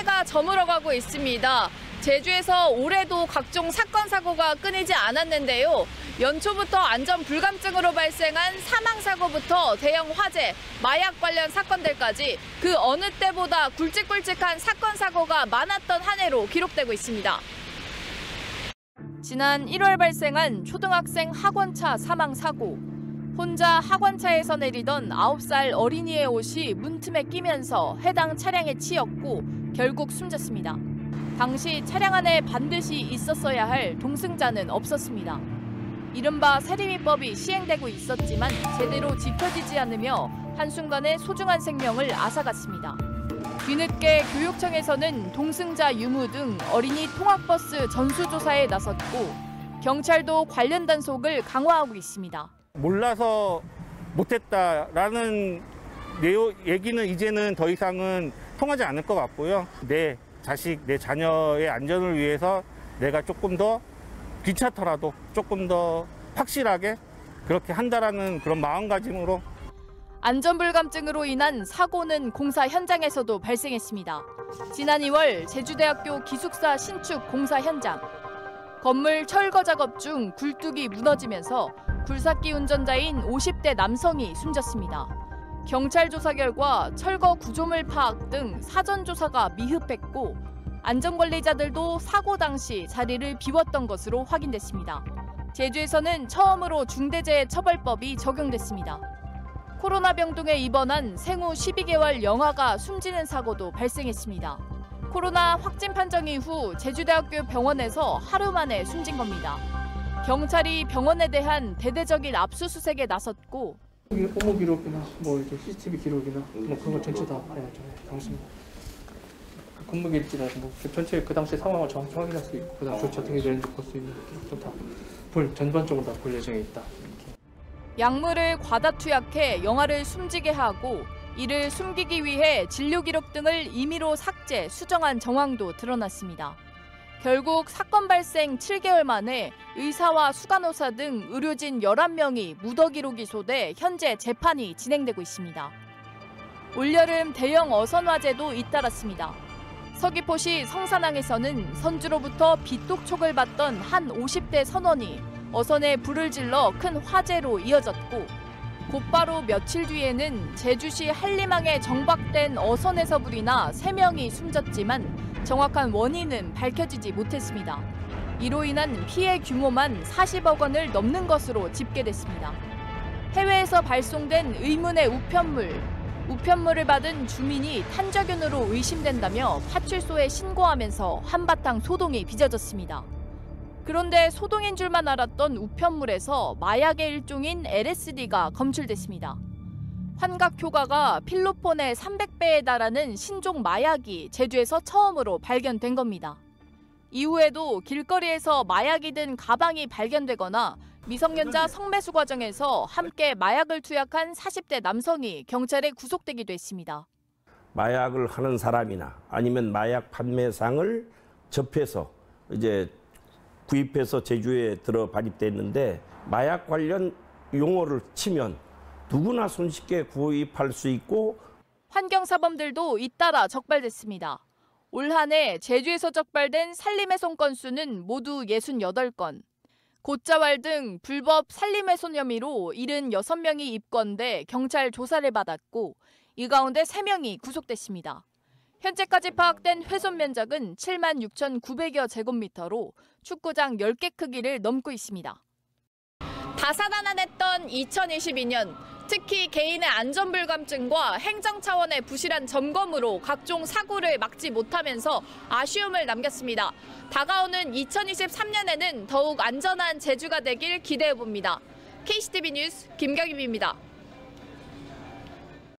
2022년 한 해가 저물어가고 있습니다. 제주에서 올해도 각종 사건 사고가 끊이지 않았는데요. 연초부터 안전 불감증으로 발생한 사망 사고부터 대형 화재, 마약 관련 사건들까지 그 어느 때보다 굵직굵직한 사건 사고가 많았던 한 해로 기록되고 있습니다. 지난 1월 발생한 초등학생 학원차 사망 사고. 혼자 학원차에서 내리던 9살 어린이의 옷이 문틈에 끼면서 해당 차량에 치였고 결국 숨졌습니다. 당시 차량 안에 반드시 있었어야 할 동승자는 없었습니다. 이른바 세리미법이 시행되고 있었지만 제대로 지켜지지 않으며 한순간에 소중한 생명을 앗아갔습니다. 뒤늦게 교육청에서는 동승자 유무 등 어린이 통학버스 전수조사에 나섰고 경찰도 관련 단속을 강화하고 있습니다. 몰라서 못했다라는 얘기는 이제는 더 이상은 통하지 않을 것 같고요. 내 자식, 내 자녀의 안전을 위해서 내가 조금 더 귀찮더라도 조금 더 확실하게 그렇게 한다라는 그런 마음가짐으로 안전불감증으로 인한 사고는 공사 현장에서도 발생했습니다. 지난 2월 제주대학교 기숙사 신축 공사 현장. 건물 철거 작업 중 굴뚝이 무너지면서 굴삭기 운전자인 50대 남성이 숨졌습니다. 경찰 조사 결과 철거 구조물 파악 등 사전 조사가 미흡했고 안전관리자들도 사고 당시 자리를 비웠던 것으로 확인됐습니다. 제주에서는 처음으로 중대재해처벌법이 적용됐습니다. 코로나 병동에 입원한 생후 12개월 영아가 숨지는 사고도 발생했습니다. 코로나 확진 판정 이후 제주대학교 병원에서 하루 만에 숨진 겁니다. 경찰이 병원에 대한 대대적인 압수수색에 나섰고 업무 기록이나 뭐 이제 CCTV 기록이나 뭐 그런 거 전체 다 봐야죠. 당신 그 근무 일지라도 뭐 전체 그 당시 상황을 정확히 확인할 수 있고 그다음 조치 어떻게 되는지 볼 수 있는 다볼 전반적으로 다 볼 예정에 있다. 이렇게. 약물을 과다 투약해 영아를 숨지게 하고 이를 숨기기 위해 진료 기록 등을 임의로 삭제, 수정한 정황도 드러났습니다. 결국 사건 발생 7개월 만에 의사와 수간호사 등 의료진 11명이 무더기로 기소돼 현재 재판이 진행되고 있습니다. 올여름 대형 어선 화재도 잇따랐습니다. 서귀포시 성산항에서는 선주로부터 빗독촉을 받던 한 50대 선원이 어선에 불을 질러 큰 화재로 이어졌고 곧바로 며칠 뒤에는 제주시 한림항에 정박된 어선에서 불이 나 3명이 숨졌지만 정확한 원인은 밝혀지지 못했습니다. 이로 인한 피해 규모만 40억 원을 넘는 것으로 집계됐습니다. 해외에서 발송된 의문의 우편물, 우편물을 받은 주민이 탄저균으로 의심된다며 파출소에 신고하면서 한바탕 소동이 빚어졌습니다. 그런데 소동인 줄만 알았던 우편물에서 마약의 일종인 LSD가 검출됐습니다. 환각 효과가 필로폰의 300배에 달하는 신종 마약이 제주에서 처음으로 발견된 겁니다. 이후에도 길거리에서 마약이 든 가방이 발견되거나 미성년자 성매수 과정에서 함께 마약을 투약한 40대 남성이 경찰에 구속되기도 했습니다. 마약을 하는 사람이나 아니면 마약 판매상을 접해서 이제 구입해서 제주에 들어 발입됐는데 마약 관련 용어를 치면 누구나 손쉽게 구입할 수 있고 환경사범들도 잇따라 적발됐습니다. 올 한해 제주에서 적발된 살림훼손 건수는 모두 68건. 고자왈 등 불법 살림훼손 혐의로 76명이 입건돼 경찰 조사를 받았고 이 가운데 3명이 구속됐습니다. 현재까지 파악된 훼손 면적은 7만 6,900여 제곱미터로 축구장 10개 크기를 넘고 있습니다. 다사다난했던 2022년 특히 개인의 안전불감증과 행정 차원의 부실한 점검으로 각종 사고를 막지 못하면서 아쉬움을 남겼습니다. 다가오는 2023년에는 더욱 안전한 제주가 되길 기대해 봅니다. KCTV 뉴스 김경임입니다.